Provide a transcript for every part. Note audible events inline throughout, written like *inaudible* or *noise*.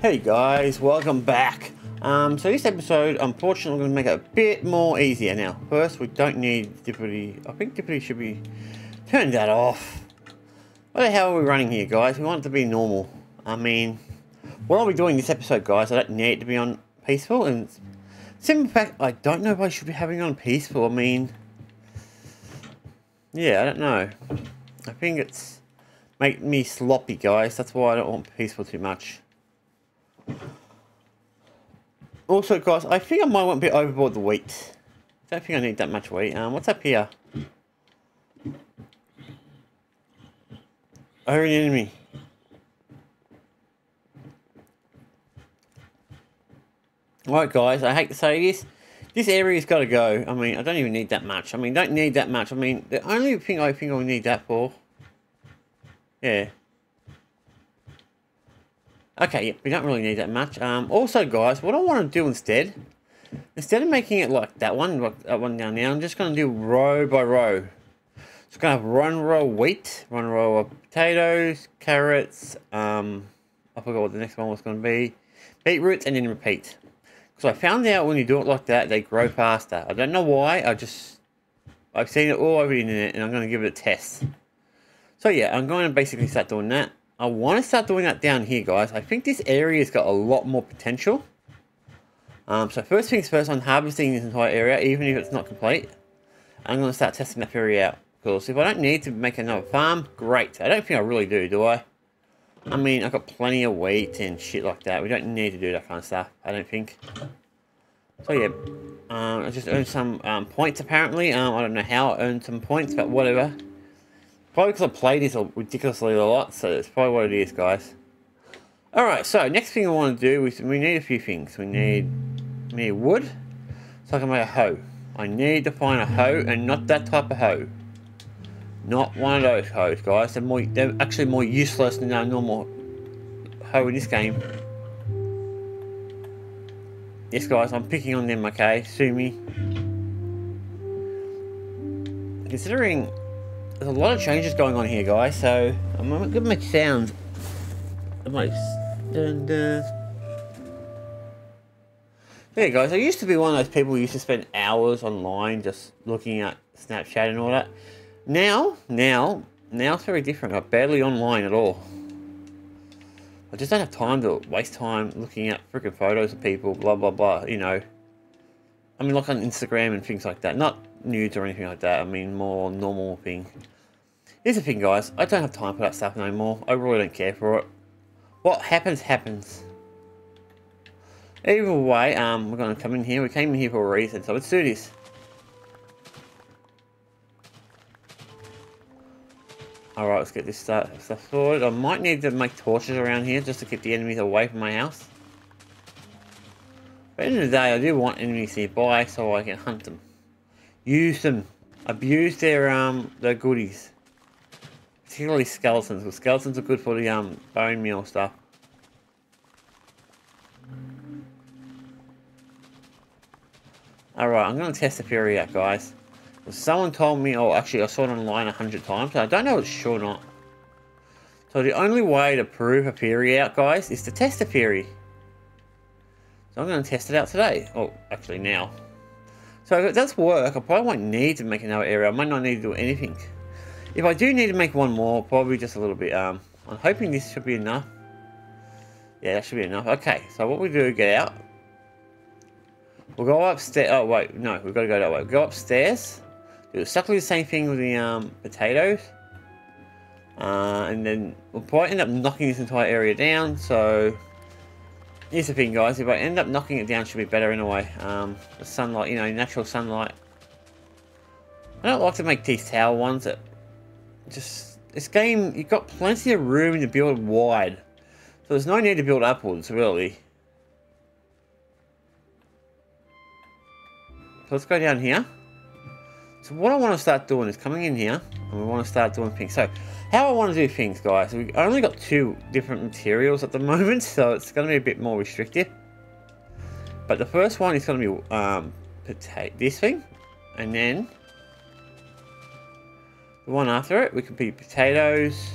Hey guys, welcome back. Um, so this episode, unfortunately, I'm going to make it a bit more easier now. First, we don't need Deputy. I think Deputy should be... Turn that off. What the hell are we running here, guys? We want it to be normal. I mean, what are we doing this episode, guys? I don't need it to be on peaceful. And simple fact, I don't know why I should be having on peaceful. I mean, yeah, I don't know. I think it's make me sloppy, guys. That's why I don't want peaceful too much. Also, guys, I think I might want a bit overboard the weight. I don't think I need that much weight. Um, what's up here? Oh, an enemy. Alright, guys, I hate to say this. This area's got to go. I mean, I don't even need that much. I mean, don't need that much. I mean, the only thing I think I need that for... Yeah. Okay, we don't really need that much. Um, also, guys, what I want to do instead, instead of making it like that one, like that one down there, I'm just going to do row by row. So going to have one row of wheat, one row of potatoes, carrots, um, I forgot what the next one was going to be, beetroots, and then repeat. Because I found out when you do it like that, they grow faster. I don't know why, I just, I've seen it all over the internet, and I'm going to give it a test. So yeah, I'm going to basically start doing that. I want to start doing that down here, guys. I think this area's got a lot more potential. Um, so first things first, I'm harvesting this entire area, even if it's not complete. I'm going to start testing that area out. Because if I don't need to make another farm, great. I don't think I really do, do I? I mean, I've got plenty of wheat and shit like that. We don't need to do that kind of stuff, I don't think. So yeah, um, I just earned some um, points apparently. Um, I don't know how I earned some points, but whatever. Probably because I played this ridiculously a lot, so that's probably what it is, guys. Alright, so next thing I want to do is we need a few things. We need, we need wood, so I can make a hoe. I need to find a hoe, and not that type of hoe. Not one of those hoes, guys. They're more, they're actually more useless than our normal hoe in this game. Yes, guys, I'm picking on them, okay? Sue me. Considering there's a lot of changes going on here, guys, so I'm gonna give them a sound. Dun. Yeah, guys, I used to be one of those people who used to spend hours online just looking at Snapchat and all that. Now, now, now it's very different. I'm barely online at all. I just don't have time to waste time looking at freaking photos of people, blah, blah, blah, you know. I mean, like on Instagram and things like that. Not nudes or anything like that. I mean, more normal thing. Here's the thing, guys. I don't have time for that stuff no more. I really don't care for it. What happens, happens. Either way, um, we're going to come in here. We came in here for a reason, so let's do this. Alright, let's get this stuff, sorted. I might need to make torches around here just to keep the enemies away from my house. But at the end of the day, I do want enemies nearby so I can hunt them. Use them. Abuse their, um, their goodies. Particularly skeletons, because skeletons are good for the, um, bone meal stuff. Alright, I'm going to test the Fury out, guys. Someone told me, oh, actually, I saw it online a hundred times. I don't know if it's true or not. So the only way to prove a theory out, guys, is to test a theory. So I'm going to test it out today. Oh, actually now. So if it does work, I probably won't need to make another area. I might not need to do anything. If I do need to make one more, probably just a little bit. Um, I'm hoping this should be enough. Yeah, that should be enough. Okay, so what we do, get out. We'll go upstairs. Oh, wait, no, we've got to go that way. We'll go upstairs. Do exactly the same thing with the um, potatoes. Uh, and then we'll probably end up knocking this entire area down, so... Here's the thing, guys. If I end up knocking it down, should be better in a way. Um, the sunlight, you know, natural sunlight. I don't like to make these tower ones that... Just... This game, you've got plenty of room to build wide. So there's no need to build upwards, really. So let's go down here. So what I want to start doing is coming in here, and we want to start doing things. So, how I want to do things, guys, we only got two different materials at the *laughs* moment, so it's going to be a bit more restrictive. But the first one is going to be um, potato, this thing, and then the one after it, we could be potatoes.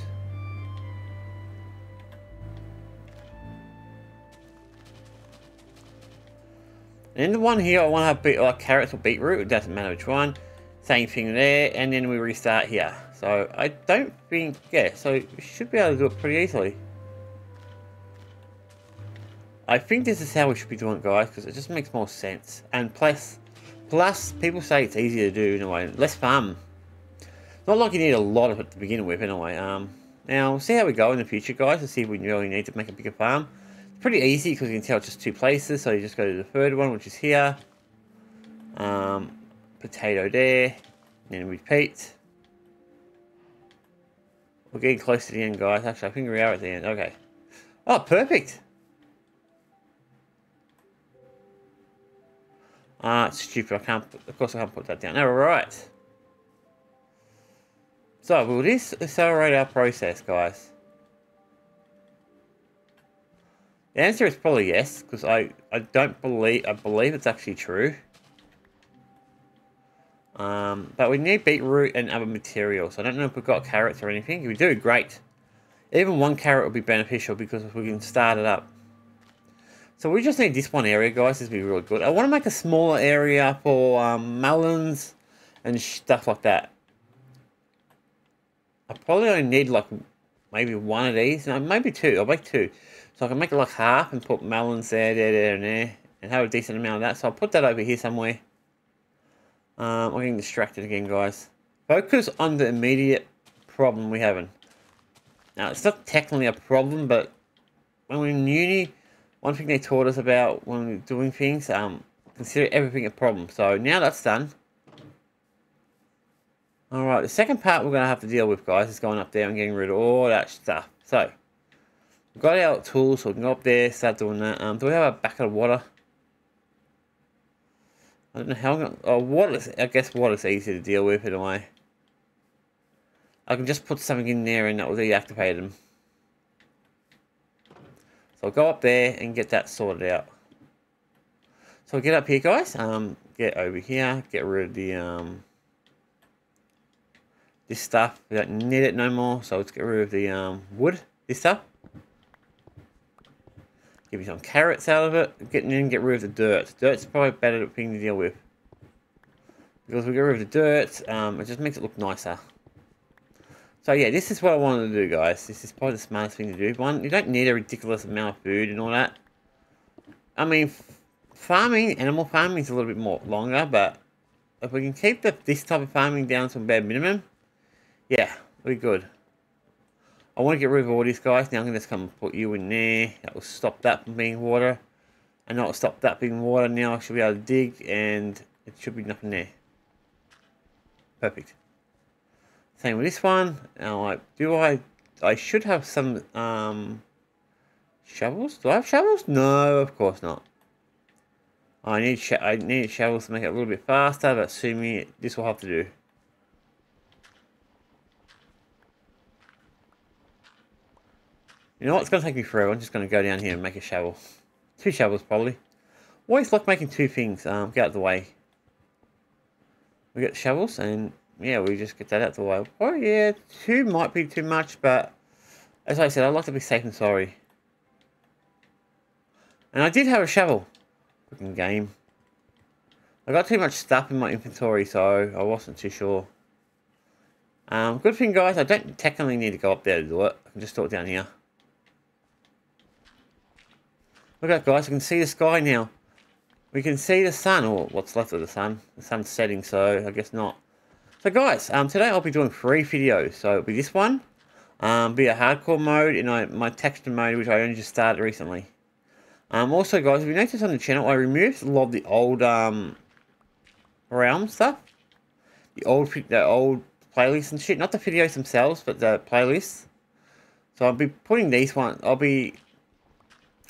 And the one here, I want to have beet, like carrots or beetroot. It doesn't matter which one. Same thing there, and then we restart here. So I don't think, yeah, so we should be able to do it pretty easily. I think this is how we should be doing it, guys, because it just makes more sense. And plus, plus, people say it's easier to do in a way. Less farm. Not like you need a lot of it to begin with, anyway. Um, now, we'll see how we go in the future, guys, to see if we really need to make a bigger farm. It's pretty easy, because you can tell it's just two places, so you just go to the third one, which is here. Um, potato there, and then repeat. We're getting close to the end, guys. Actually, I think we are at the end. Okay. Oh, perfect. Ah, it's stupid. I can't, of course I can't put that down. All right. So, will this accelerate our process, guys? The answer is probably yes, because I, I don't believe, I believe it's actually true. Um, but we need beetroot and other materials. I don't know if we've got carrots or anything. If we do, great. Even one carrot would be beneficial because we can start it up. So we just need this one area, guys. This would be really good. I want to make a smaller area for um, melons and stuff like that. I probably only need like maybe one of these. No, maybe two. I'll make two. So I can make it like half and put melons there, there, there, and there. And have a decent amount of that. So I'll put that over here somewhere. Um, I'm getting distracted again, guys. Focus on the immediate problem we're having. Now, it's not technically a problem, but when we're in uni, one thing they taught us about when we're doing things, um, consider everything a problem. So now that's done. Alright, the second part we're going to have to deal with, guys, is going up there and getting rid of all that stuff. So, we've got our tools, so we can go up there, start doing that. Um, do we have a bucket of water? I don't know how I'm to... Oh, water, I guess water's easy to deal with in a way. I can just put something in there and that will deactivate them. So I'll go up there and get that sorted out. So I'll get up here, guys. Um, get over here. Get rid of the um, this stuff. We don't need it no more. So let's get rid of the um, wood. This stuff. Give me some carrots out of it. Get in get rid of the dirt. Dirt's probably a better thing to deal with. Because we get rid of the dirt, um, it just makes it look nicer. So yeah, this is what I wanted to do, guys. This is probably the smartest thing to do. One, you don't need a ridiculous amount of food and all that. I mean, farming, animal farming is a little bit more longer, but if we can keep the, this type of farming down to a bare minimum, yeah, we're good. I want to get rid of all these guys. Now I'm going to just come and put you in there. That will stop that from being water. And that will stop that being water. Now I should be able to dig and it should be nothing there. Perfect. Same with this one. Now, like, do I... I should have some um, shovels. Do I have shovels? No, of course not. I need I need shovels to make it a little bit faster, but assuming this will have to do. You know what? It's going to take me forever. I'm just going to go down here and make a shovel. Two shovels, probably. Always like making two things. Um, get out of the way. We got shovels, and yeah, we just get that out of the way. Oh, yeah, two might be too much, but as I said, I'd like to be safe and sorry. And I did have a shovel. Freaking game. I got too much stuff in my inventory, so I wasn't too sure. Um, good thing, guys, I don't technically need to go up there to do it. I can just do it down here. Look at that, guys. We can see the sky now. We can see the sun, or what's left of the sun. The sun's setting, so I guess not. So, guys, um, today I'll be doing three videos. So, it'll be this one, um, be a hardcore mode, and I, my texture mode, which I only just started recently. Um, also, guys, if you notice on the channel, I removed a lot of the old um, realm stuff. The old, the old playlists and shit. Not the videos themselves, but the playlists. So I'll be putting these ones. I'll be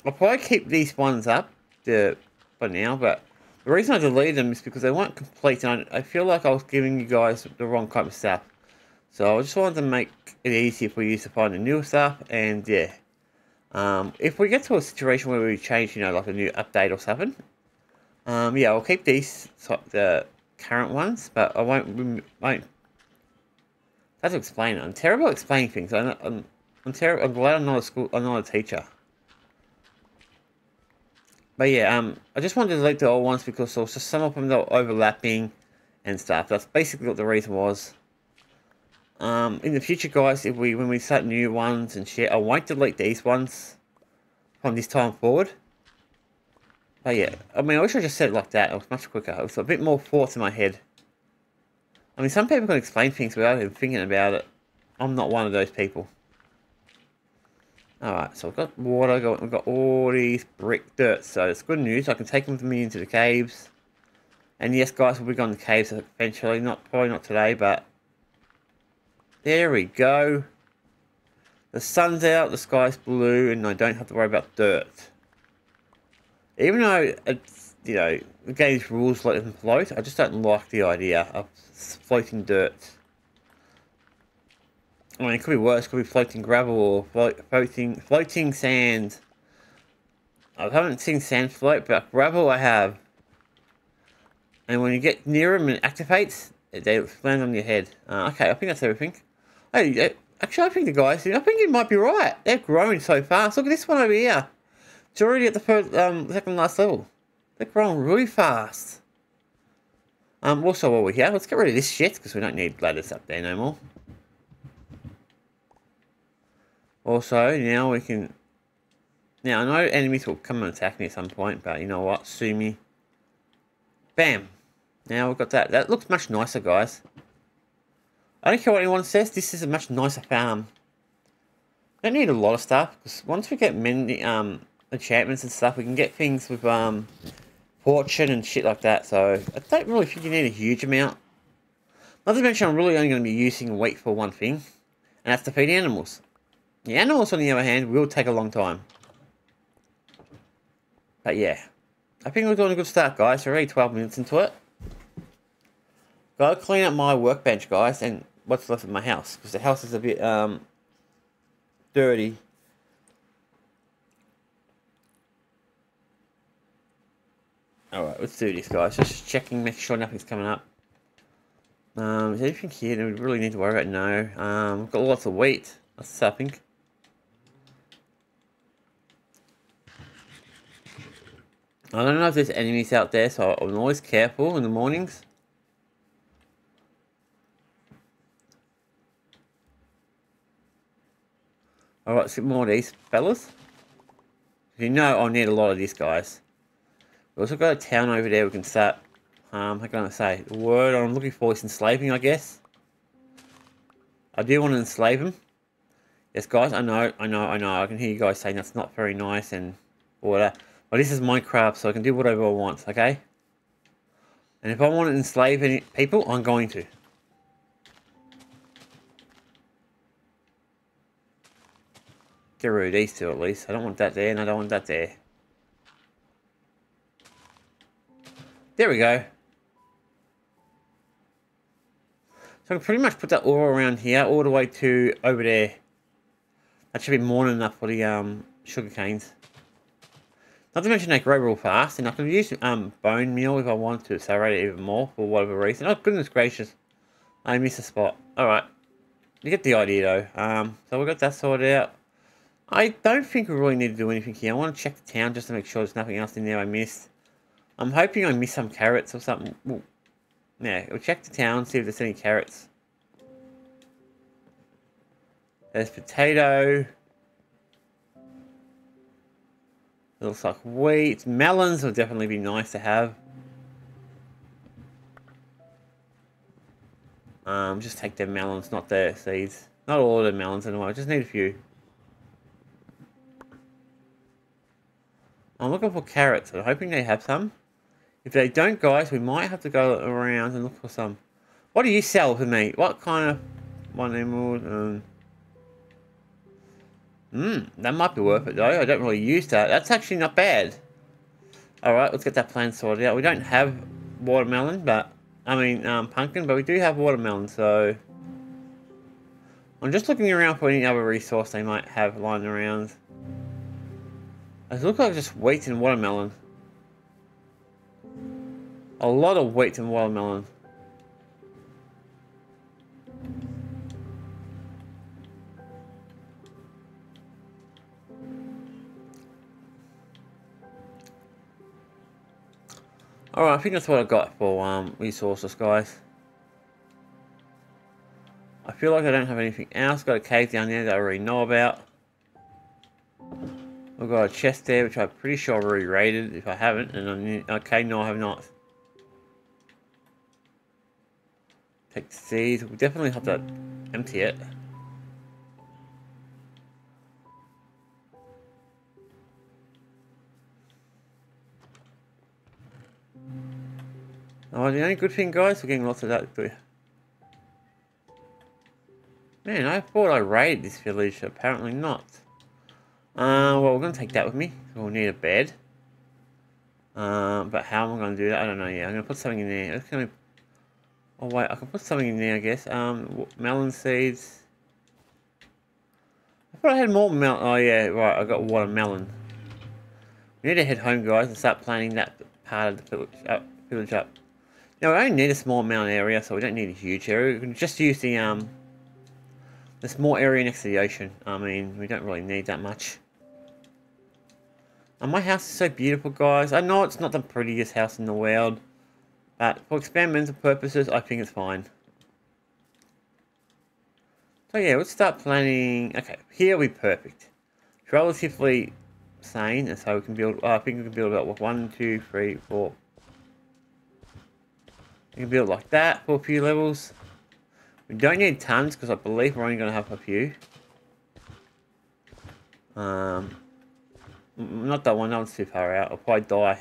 I'll probably keep these ones up for now, but the reason I deleted them is because they weren't complete, and I, I feel like I was giving you guys the wrong kind of stuff. So I just wanted to make it easier for you to find the new stuff, and yeah. Um, if we get to a situation where we change, you know, like a new update or something, um, yeah, I'll keep these, the current ones, but I won't, won't, to explain it. I'm terrible at explaining things. I'm, I'm, I'm terrible, I'm glad I'm not a school, I'm not a teacher. But yeah, um, I just wanted to delete the old ones because there was just some of them that were overlapping and stuff. That's basically what the reason was. Um, in the future, guys, if we when we start new ones and shit, I won't delete these ones from this time forward. But yeah, I mean, I wish I just said it like that. It was much quicker. It was a bit more thoughts in my head. I mean, some people can explain things without even thinking about it. I'm not one of those people. Alright, so I've got water, we've got all these brick dirt, so it's good news. I can take them with me into the caves. And yes, guys, we'll be going to the caves eventually. Not Probably not today, but... There we go. The sun's out, the sky's blue, and I don't have to worry about dirt. Even though it's, you know, the game's rules let them float, I just don't like the idea of floating dirt. I mean, it could be worse. It could be floating gravel or float, floating floating sand. I haven't seen sand float, but gravel I have. And when you get near them and it activates, they land on your head. Uh, okay, I think that's everything. Hey, actually, I think the guys, I think you might be right. They're growing so fast. Look at this one over here. It's already at the first, um, second last level. They're growing really fast. Um, also while we're here, let's get rid of this shit, because we don't need ladders up there no more. Also, now we can... Now, I know enemies will come and attack me at some point, but you know what? Sue me. Bam! Now we've got that. That looks much nicer, guys. I don't care what anyone says, this is a much nicer farm. I Don't need a lot of stuff, because once we get many um, enchantments and stuff, we can get things with um, fortune and shit like that, so I don't really think you need a huge amount. Not to mention, I'm really only going to be using wheat for one thing, and that's to feed animals. The animals, on the other hand, will take a long time. But yeah. I think we're doing a good start, guys. We're already 12 minutes into it. Gotta clean up my workbench, guys, and what's left of my house. Because the house is a bit, um, dirty. Alright, let's do this, guys. Just checking, make sure nothing's coming up. Um, is anything here that we really need to worry about? No. Um, got lots of wheat. That's something. I don't know if there's enemies out there, so I'm always careful in the mornings. Alright, some more of these fellas. You know I need a lot of these guys. We also got a town over there we can start, um, how can I say, the word I'm looking for is enslaving, I guess. I do want to enslave them. Yes, guys, I know, I know, I know. I can hear you guys saying that's not very nice and whatever. But this is Minecraft, so I can do whatever I want, okay? And if I want to enslave any people, I'm going to. Get rid of these two at least. I don't want that there, and I don't want that there. There we go. So I can pretty much put that all around here, all the way to over there. That should be more than enough for the um, sugar canes. Not to mention they grow real fast, and I can use um, bone meal if I want to accelerate it even more for whatever reason. Oh, goodness gracious. I missed a spot. Alright. You get the idea, though. Um, so we got that sorted out. I don't think we really need to do anything here. I want to check the town just to make sure there's nothing else in there I missed. I'm hoping I missed some carrots or something. Yeah, we'll check the town, see if there's any carrots. There's potato. Looks like wheat. Melons would definitely be nice to have. Um, just take their melons, not their seeds. Not all of the melons anyway, I just need a few. I'm looking for carrots. I'm hoping they have some. If they don't, guys, we might have to go around and look for some. What do you sell for me? What kind of one emerald? Um, Hmm, that might be worth it though. I don't really use that. That's actually not bad. Alright, let's get that plan sorted out. We don't have watermelon, but... I mean, um, pumpkin, but we do have watermelon, so... I'm just looking around for any other resource they might have lying around. It looks like just wheat and watermelon. A lot of wheat and watermelon. Alright, I think that's what I've got for um, resources, guys. I feel like I don't have anything else. Got a cave down there that I already know about. I've got a chest there, which I'm pretty sure I've already raided, if I haven't. And I'm, okay, no, I have not. Take the seeds. We definitely have to empty it. Oh, the only good thing, guys, we're getting lots of that. Man, I thought I raided this village. Apparently not. Uh, well, we're going to take that with me. We'll need a bed. Uh, but how am I going to do that? I don't know yet. I'm going to put something in there. It's going to... Oh, wait. I can put something in there, I guess. Um, melon seeds. I thought I had more melon. Oh, yeah. Right. I got watermelon. We need to head home, guys, and start planning that part of the village up. Village up. Now, we only need a small amount of area, so we don't need a huge area. We can just use the, um... The small area next to the ocean. I mean, we don't really need that much. And my house is so beautiful, guys. I know it's not the prettiest house in the world. But for experimental purposes, I think it's fine. So yeah, let's start planning. Okay, here we perfect. It's relatively sane, and so we can build. I think we can build about one, two, three, four. We can build like that for a few levels. We don't need tons because I believe we're only going to have a few. Um, not that one, that one's too far out. I'll probably die.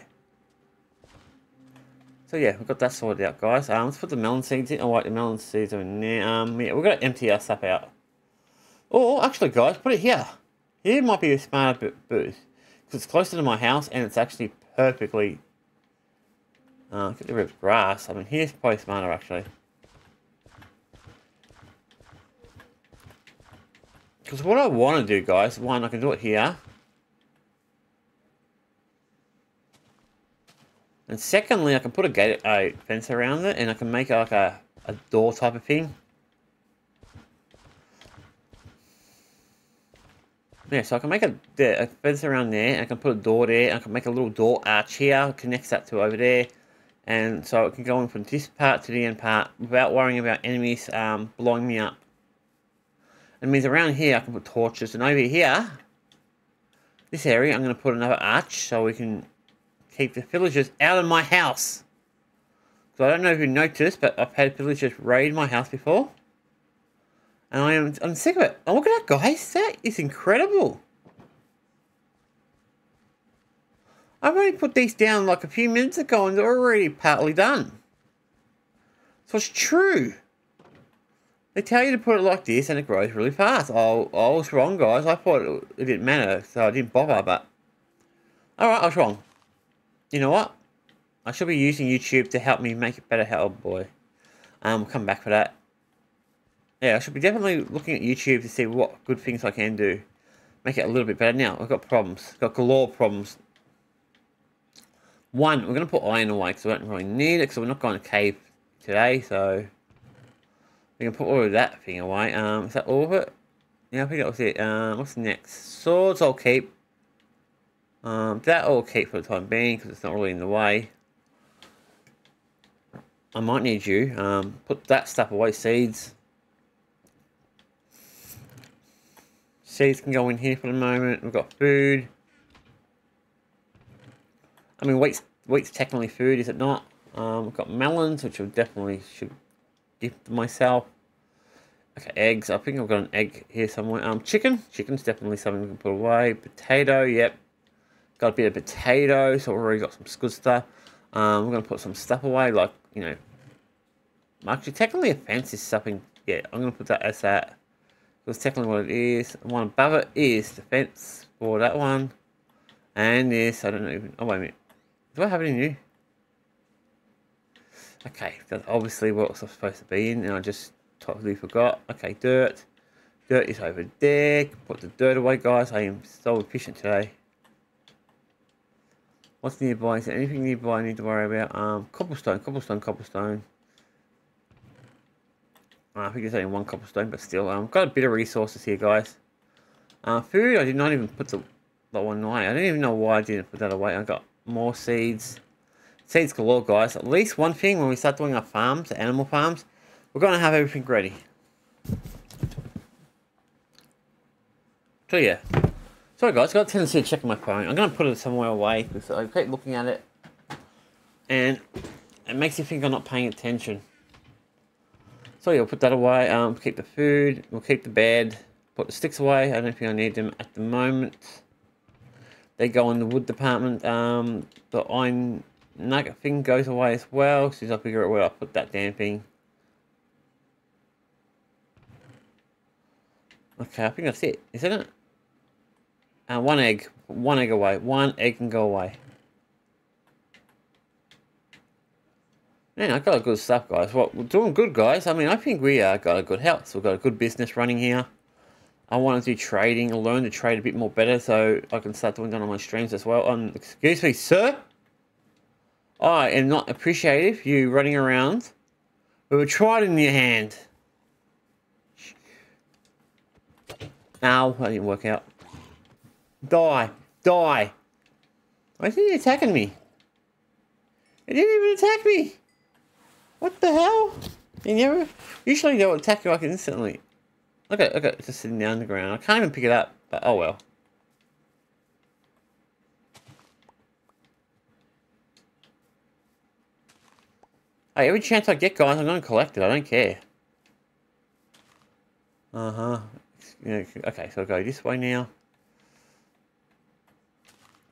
So yeah, we've got that sorted out, guys. Um, let's put the melon seeds in. Oh, wait, the melon seeds are in there. Um, yeah, we've got to empty our stuff out. Or, actually, guys, put it here. Here might be a smarter booth. Because it's closer to my house, and it's actually perfectly... Uh, get rid of grass. I mean, here's probably smarter, actually. Because what I want to do, guys, one, I can do it here. And secondly, I can put a gate, a fence around it, and I can make it like a, a door type of thing. Yeah, so I can make a, a fence around there, and I can put a door there, I can make a little door arch here, connects that to over there, and so it can go in from this part to the end part without worrying about enemies um, blowing me up. It means around here I can put torches, and over here, this area, I'm going to put another arch so we can keep the villagers out of my house. So I don't know if you noticed, but I've had villagers raid my house before. And I am I'm sick of it. Oh, look at that, guys. That is incredible. I've only put these down like a few minutes ago and they're already partly done. So it's true. They tell you to put it like this and it grows really fast. Oh, I was wrong, guys. I thought it, didn't matter, so I didn't bother, but... Alright, I was wrong. You know what? I should be using YouTube to help me make it better. Oh boy. Um, we'll come back for that. Yeah, I should be definitely looking at YouTube to see what good things I can do. Make it a little bit better. Now, I've got problems. I've got galore problems. One, we're going to put iron away because we don't really need it because we're not going to cave today, so... We can put all of that thing away. Um, is that all of it? Yeah, I think that was it. Um, what's next? Swords I'll keep. Um, that I'll keep for the time being because it's not really in the way. I might need you. Um, put that stuff away, seeds. Seeds can go in here for the moment. We've got food. I mean, wheat's, wheat's technically food, is it not? Um, we've got melons, which I definitely should give myself. Okay, eggs. I think I've got an egg here somewhere. Um, chicken. Chicken's definitely something we can put away. Potato. Yep, Got a bit of potato, so we've already got some good stuff. Um, we're going to put some stuff away, like, you know, actually, technically a fence is something, yeah, I'm going to put that as that. Because technically what it is, one above it is the fence for that one. And this, I don't know even, oh wait a minute. Do I have any new? Okay, that's obviously what it's supposed to be in, and I just totally forgot. Okay, dirt. Dirt is over there. Put the dirt away, guys. I am so efficient today. What's nearby? Is there anything nearby I need to worry about? Um, cobblestone, cobblestone, cobblestone. Uh, I think there's only one cobblestone, but still. I've um, got a bit of resources here, guys. Uh, food, I did not even put the, the one away. I don't even know why I didn't put that away. I got more seeds. seeds galore, guys. At least one thing when we start doing our farms, animal farms, we're going to have everything ready. So yeah. Sorry guys, I got a tendency to check my phone. I'm going to put it somewhere away because I keep looking at it. And it makes you think I'm not paying attention. So yeah, we'll put that away. Um, keep the food. We'll keep the bed. Put the sticks away. I don't think I need them at the moment. They go in the wood department. Um, the iron nugget thing goes away as well. Since I figure out where I put that damn thing. Okay, I think that's it, isn't it? Uh, one egg. One egg away. One egg can go away. Man, I got a good stuff, guys. Well, we're doing good, guys. I mean, I think we uh, got a good health. We've got a good business running here. I want to do trading and learn to trade a bit more better so I can start doing that on my streams as well. Um, excuse me, sir? I am not appreciative you running around with a trident in your hand. Ow, that didn't work out. Die. Die. Why is he attacking me? It didn't even attack me. What the hell? He never... Usually they'll attack you like instantly. Okay, okay, it's just sitting down on the ground. I can't even pick it up, but oh well. Hey, every chance I get, guys, I'm going to collect it. I don't care. Uh-huh. Okay, so I'll go this way now.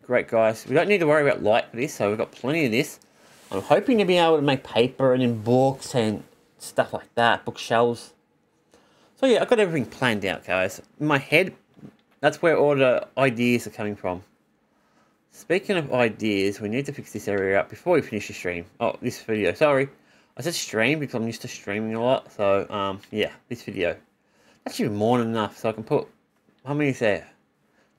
Great, guys. We don't need to worry about light for this, so we've got plenty of this. I'm hoping to be able to make paper and in books and stuff like that, bookshelves. So yeah, I've got everything planned out, guys. In my head, that's where all the ideas are coming from. Speaking of ideas, we need to fix this area up before we finish the stream. Oh, this video, sorry. I said stream because I'm used to streaming a lot. So, um, yeah, this video. Actually more than enough, so I can put... How many is there?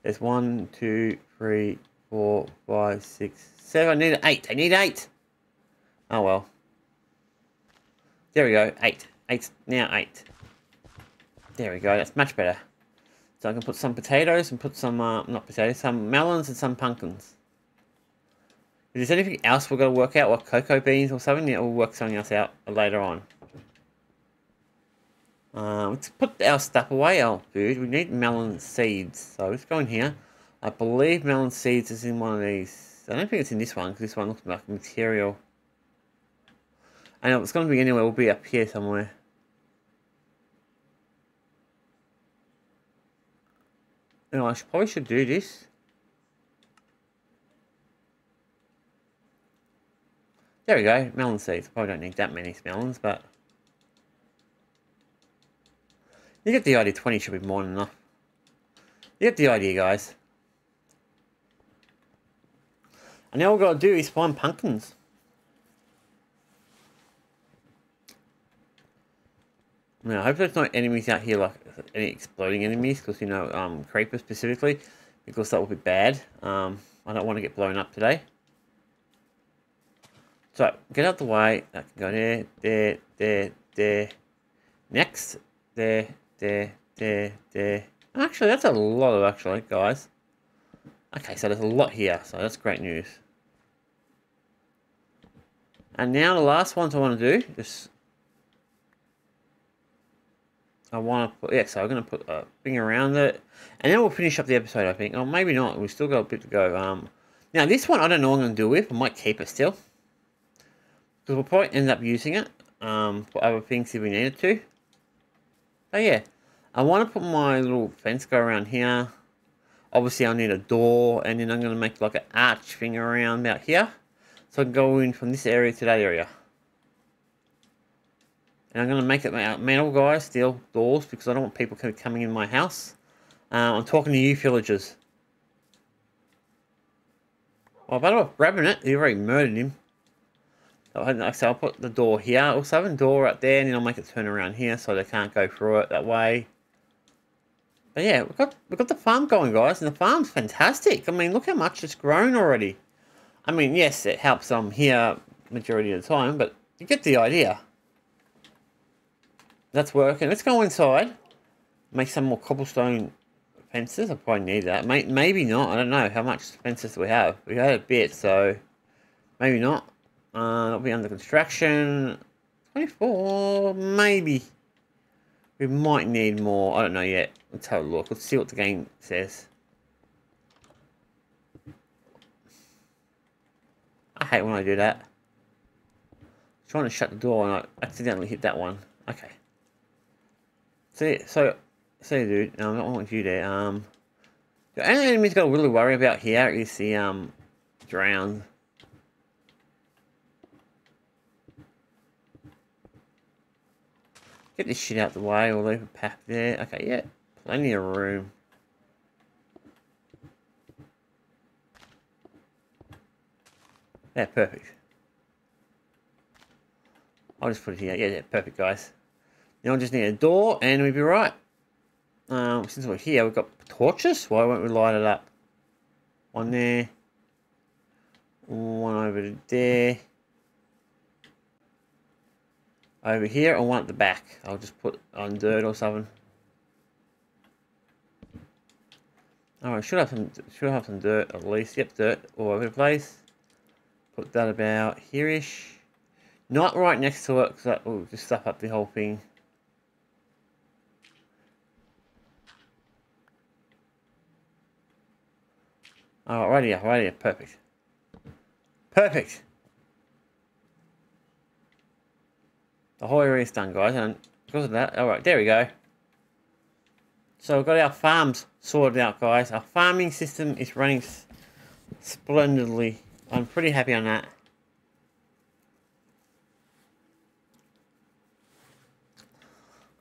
There's one, two, three, four, five, six, seven. I need eight. I need eight. Oh, well. There we go. Eight. Eight. Now eight. There we go. That's much better. So I can put some potatoes and put some, uh, not potatoes, some melons and some pumpkins. If there's anything else we're to work out, like cocoa beans or something, yeah, we'll work something else out later on. Uh, let's put our stuff away, our food. We need melon seeds. So let's go in here. I believe melon seeds is in one of these. I don't think it's in this one, because this one looks like material. I know it's going to be anywhere. We'll be up here somewhere. Know, I should, probably should do this. There we go, melon seeds. Probably don't need that many melons, but... You get the idea, 20 should be more than enough. You get the idea, guys. And now all we've got to do is find pumpkins. Now, I hope there's no enemies out here, like any exploding enemies, because, you know, um, Creeper specifically, because that would be bad. Um, I don't want to get blown up today. So, get out the way. I can go there, there, there, there. Next. There, there, there, there. Actually, that's a lot of, actually, guys. Okay, so there's a lot here, so that's great news. And now the last ones I want to do, just... I want to put, yeah, so I'm going to put a thing around it. And then we'll finish up the episode, I think. Or maybe not, we've still got a bit to go. Um, Now, this one, I don't know what I'm going to do with. I might keep it still. Because we'll probably end up using it um, for other things if we needed to. Oh yeah, I want to put my little fence go around here. Obviously, I'll need a door, and then I'm going to make like an arch thing around about here. So I can go in from this area to that area. And I'm going to make it my metal, guys, steel doors, because I don't want people coming in my house. Uh, I'm talking to you villagers. Well, better off grabbing it. You already murdered him. So I'll put the door here. Also have a door up there, and then I'll make it turn around here so they can't go through it that way. But yeah, we've got we've got the farm going, guys, and the farm's fantastic. I mean, look how much it's grown already. I mean, yes, it helps I'm here majority of the time, but you get the idea. That's working. Let's go inside. Make some more cobblestone fences. I probably need that. Maybe not. I don't know how much fences we have. We had a bit, so maybe not. Uh, that'll be under construction. 24, maybe. We might need more. I don't know yet. Let's have a look. Let's see what the game says. I hate when I do that. I'm trying to shut the door and I accidentally hit that one. Okay. See, so, see, dude. No, I want you there. Um, the only enemy's got to really worry about here is the um, drown. Get this shit out the way, we'll leave a path there. Okay, yeah, plenty of room. Yeah, perfect. I'll just put it here. Yeah, yeah, perfect, guys. Now I just need a door, and we'd be right. Um, since we're here, we've got torches. Why won't we light it up? One there. One over there over here and one at the back. I'll just put on dirt or something. Alright, should have some should have some dirt at least. Yep, dirt all over the place. Put that about here-ish. Not right next to it, because that will just stuff up the whole thing. Alright, right here, right here, perfect. Perfect! The whole area is done, guys, and because of that, alright, there we go. So we've got our farms sorted out, guys. Our farming system is running splendidly. I'm pretty happy on that.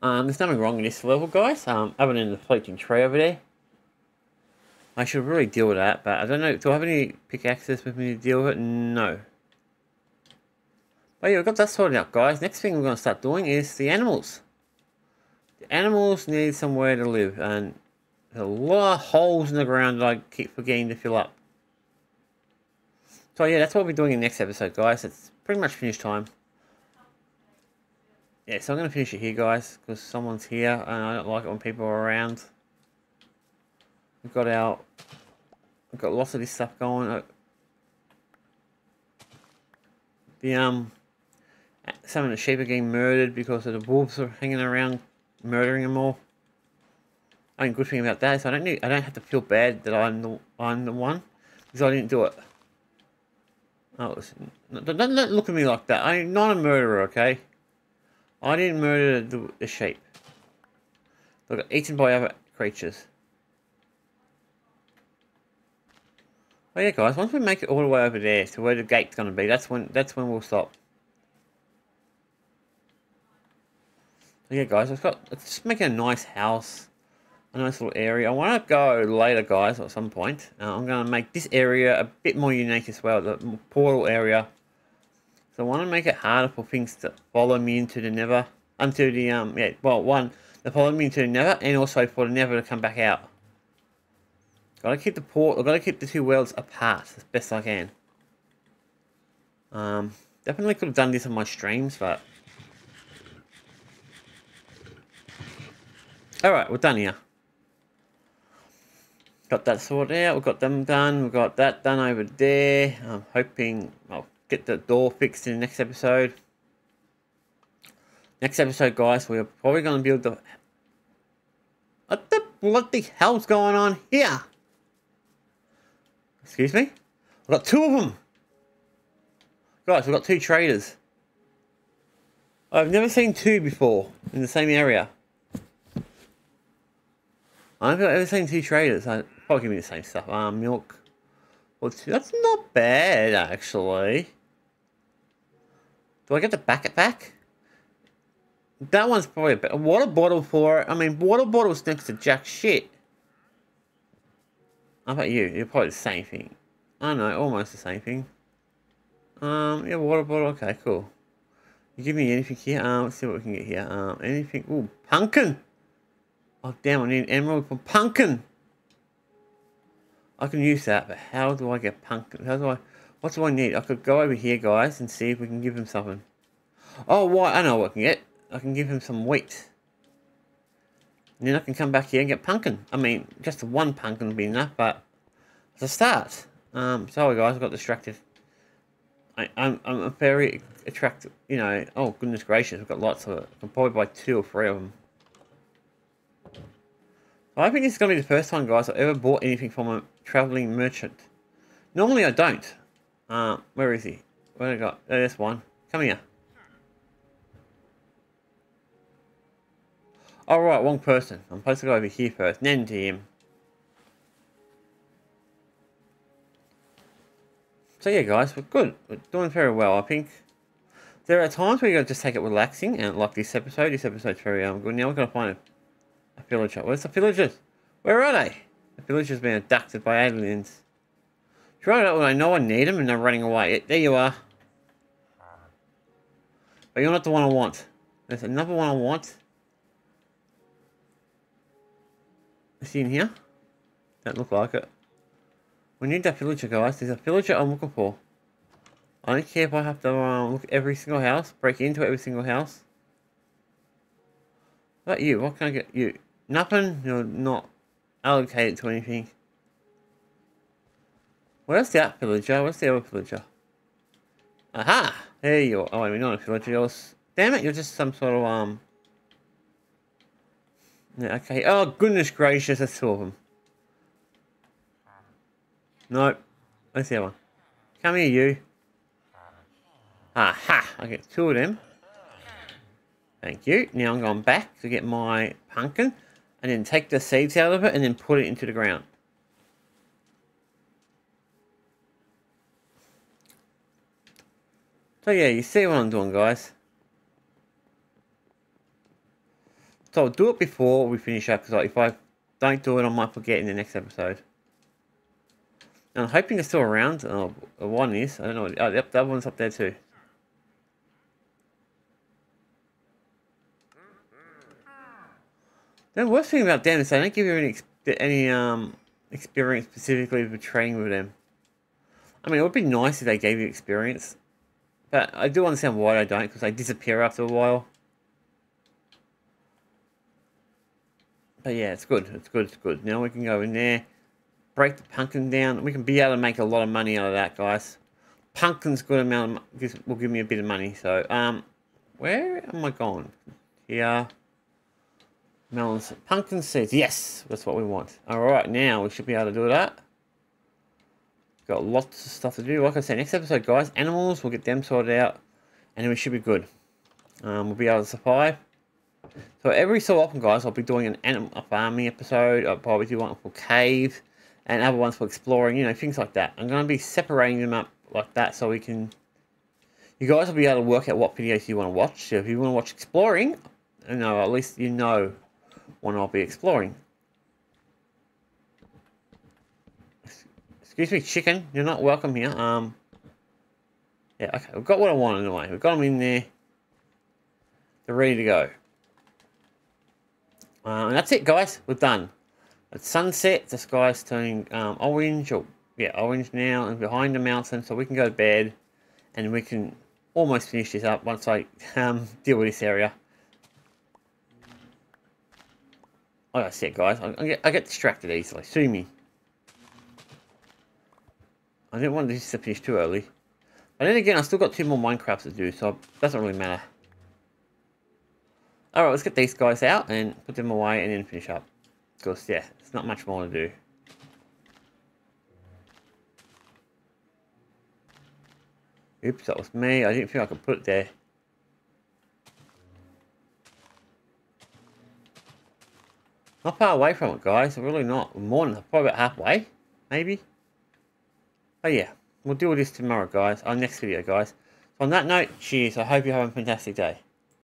Um, there's nothing wrong in this level, guys, um, other than the floating tree over there. I should really deal with that, but I don't know. Do I have any pickaxes with me to deal with it? No. But yeah, we've got that sorted out, guys. Next thing we're going to start doing is the animals. The animals need somewhere to live, and there's a lot of holes in the ground that I keep forgetting to fill up. So yeah, that's what we're doing in the next episode, guys. It's pretty much finished time. Yeah, so I'm going to finish it here, guys, because someone's here, and I don't like it when people are around. We've got our... We've got lots of this stuff going. The, um some of the sheep are getting murdered because of the wolves are hanging around murdering them all. I mean, good thing about that is I don't need, I don't have to feel bad that I'm the I'm the one because I didn't do it. Oh, don't, don't look at me like that. I'm not a murderer, okay? I didn't murder the, the sheep. Got eaten by other creatures. Oh yeah, guys. Once we make it all the way over there to where the gate's gonna be, that's when that's when we'll stop. yeah, guys, I've got it's just making a nice house, a nice little area. I want to go later, guys, at some point. Uh, I'm going to make this area a bit more unique as well, the portal area. So I want to make it harder for things to follow me into the Nether, into the um, yeah, well, one, to follow me into the Nether, and also for the Nether to come back out. Gotta keep the port. I've got to keep the two worlds apart as best I can. Um, definitely could have done this on my streams, but Alright, we're done here. Got that sorted out, we've got them done, we've got that done over there. I'm hoping I'll get the door fixed in the next episode. Next episode, guys, we're probably going to build the... What the, the hell's going on here? Excuse me? I've got two of them! Guys, we've got two traders. I've never seen two before in the same area. I've got seen two traders. I probably give me the same stuff. Um, milk. Well, that's not bad actually. Do I get the back back? That one's probably a bit. A water bottle for it. I mean, water bottle's next to jack shit. How about you? You're probably the same thing. I know, almost the same thing. Um, yeah, water bottle. Okay, cool. You give me anything here. Um, let's see what we can get here. Um, anything. Ooh, pumpkin. Oh damn, I need an emerald from pumpkin. I can use that, but how do I get pumpkin? How do I, what do I need? I could go over here, guys, and see if we can give him something. Oh, what? I know what I can get. I can give him some wheat. And then I can come back here and get pumpkin. I mean, just one pumpkin would be enough, but it's a start. Um, sorry guys, I got distracted. I, I'm, I'm a very attractive, you know, oh goodness gracious, we've got lots of it. I can probably buy two or three of them. I think this is going to be the first time, guys, I've ever bought anything from a traveling merchant. Normally I don't. Uh, where is he? Where I got? Oh, there's one. Come here. Alright, oh, wrong person. I'm supposed to go over here first, then to him. So yeah, guys, we're good. We're doing very well. I think there are times where you gotta just take it relaxing, and like this episode, this episode's very um, good. Now we're gonna find a, a villager. Where's the villagers? Where are they? The villagers being abducted by aliens. Right out when I know I need them and they're running away. There you are. But you're not the one I want. There's another one I want. Is he in here? Don't look like it. We need that villager, guys. There's a villager I'm looking for. I don't care if I have to um, look every single house, break into every single house. What about you? What can I get you? Nothing? You're not allocated to anything. Where's that villager? Where's the other villager? Aha! There you are. Oh, wait, not a villager. You're... Damn it, you're just some sort of, um... Yeah, okay. Oh, goodness gracious, two of them. Nope. Where's the other one? Come here, you. Aha! I get two of them. Thank you. Now I'm going back to get my pumpkin and then take the seeds out of it and then put it into the ground. So yeah, you see what I'm doing, guys. So I'll do it before we finish up, because if I don't do it, I might forget in the next episode. And I'm hoping it's still around. Oh, one is. I don't know. Oh, yep, that one's up there too. The worst thing about them is they don't give you any any um experience specifically for training with them. I mean, it would be nice if they gave you experience, but I do understand why they don't, because they disappear after a while. But yeah, it's good. It's good. It's good. Now we can go in there, break the pumpkin down. We can be able to make a lot of money out of that, guys. Pumpkin's good amount of, will give me a bit of money. So, um, where am I going? Here. Melons, pumpkin seeds. Yes, that's what we want. All right, now we should be able to do that. Got lots of stuff to do. Like I said, next episode, guys, animals, we'll get them sorted out, and then we should be good. Um, we'll be able to survive. So every so often, guys, I'll be doing an animal farming episode. I'll probably do one for caves, and other ones for exploring, you know, things like that. I'm going to be separating them up like that so we can... You guys will be able to work out what videos you want to watch. So if you want to watch exploring, you know, at least you know one I'll be exploring. Excuse me, chicken. You're not welcome here. Um, yeah, okay. We've got what I want anyway. We've got them in there. They're ready to go. Uh, and that's it, guys. We're done. It's sunset. The sky's turning um, orange, or yeah, orange now, and behind the mountain, so we can go to bed, and we can almost finish this up once I um, *laughs* deal with this area. Like I said, guys, I, I, get, I get distracted easily. Sue me. I didn't want this to finish too early. But then again, I still got two more Minecrafts to do, so it doesn't really matter. Alright, let's get these guys out and put them away and then finish up. Because, yeah, it's not much more to do. Oops, that was me. I didn't think I could put it there. Not far away from it, guys. Really not. More than probably about halfway, maybe. But yeah, we'll deal with this tomorrow, guys. Our next video, guys. So on that note, cheers. I hope you have a fantastic day.